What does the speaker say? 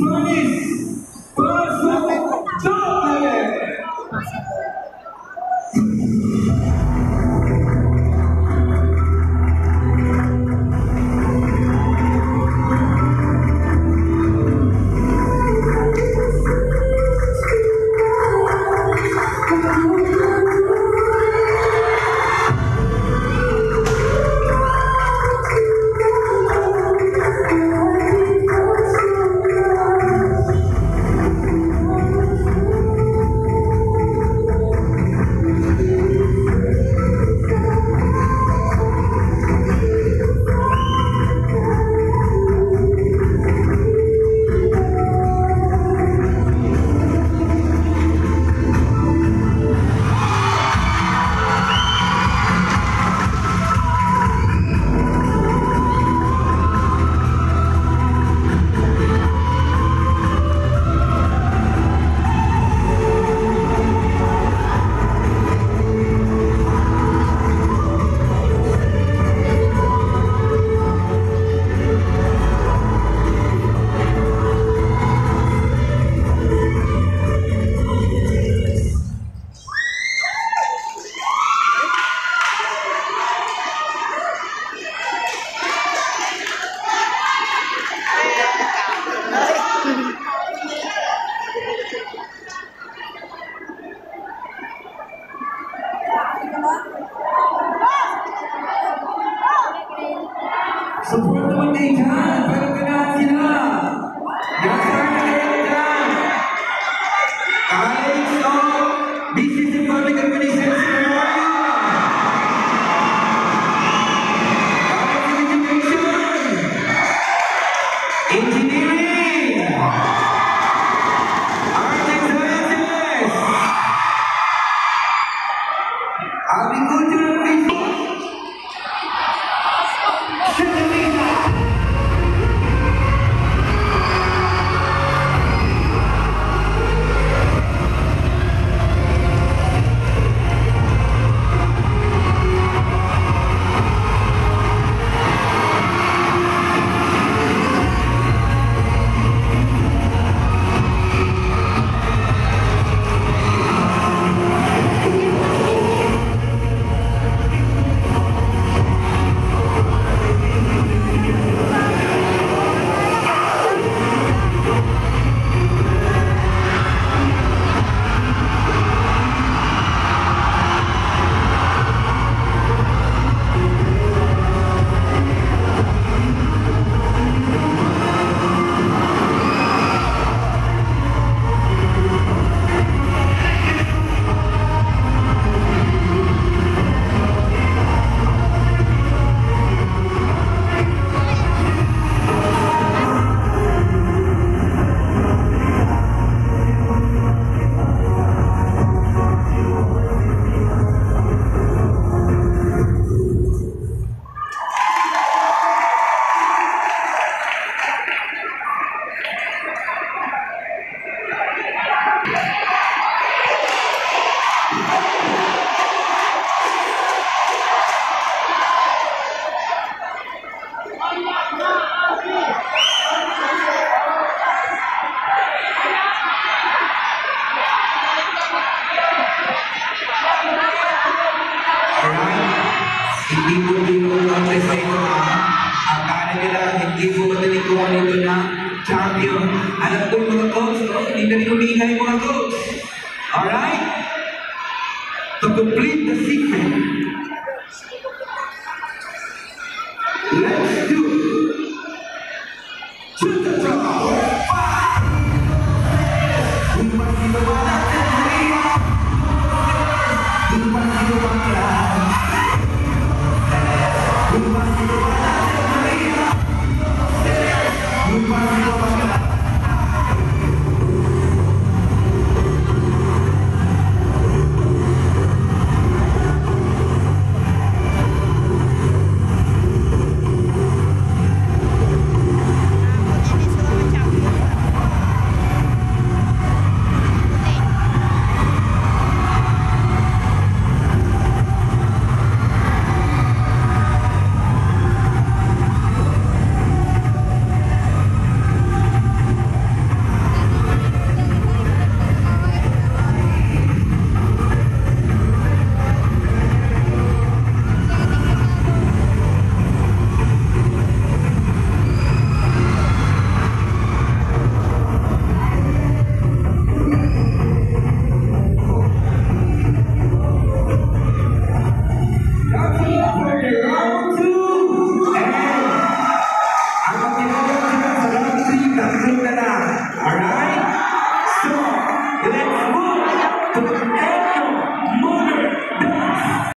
Panis. Hindi po pinuulang sa inyo ha. Akala nila, hindi po madaling kumanin ito na champion. Alam ko mga coach, no? Hindi na rin umingay mga coach. Alright? To complete the sequence, let's do Chutatrabaho! mais